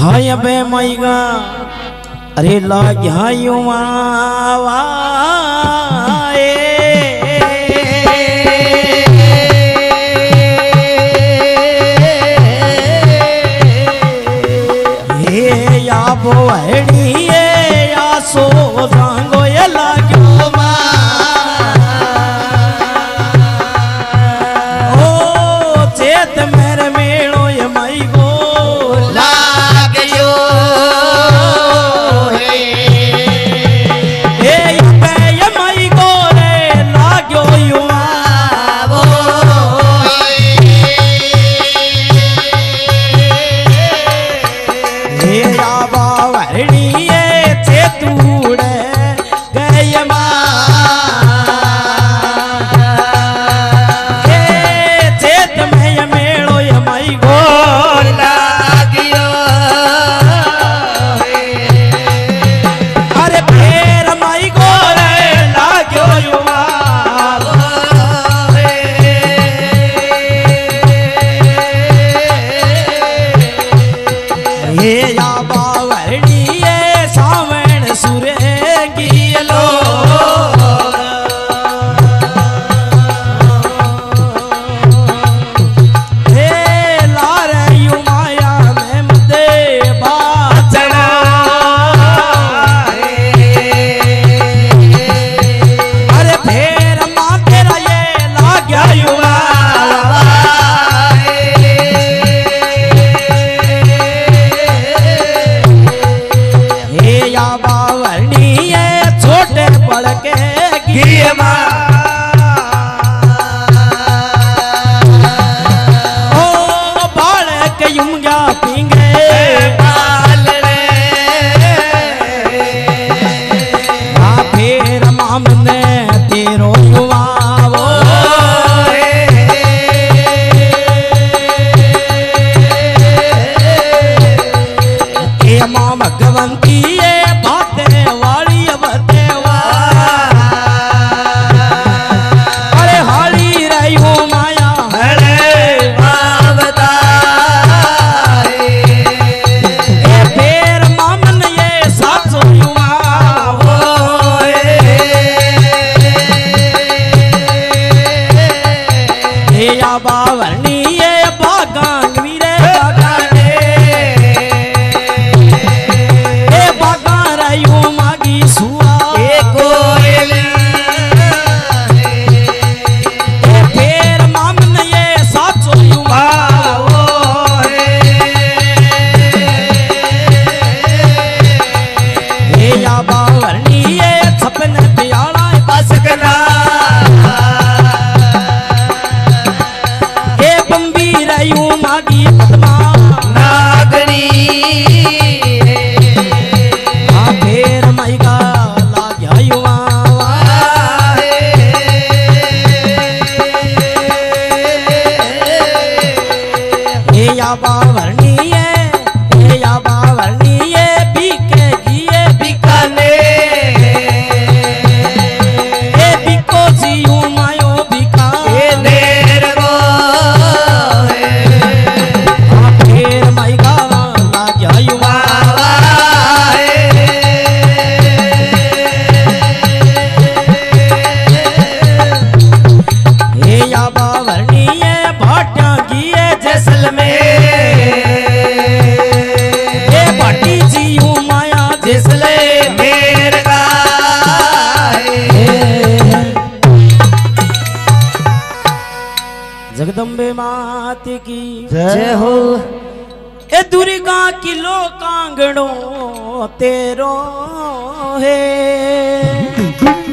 हाय अबे मैगा अरे लाग्यायुआ हे या बोहड़ी या सो तूड़े 妈，玩意！जगदम्बे मात की। जय हो। ए दुर्गा किलो कांगड़ो तेरो है।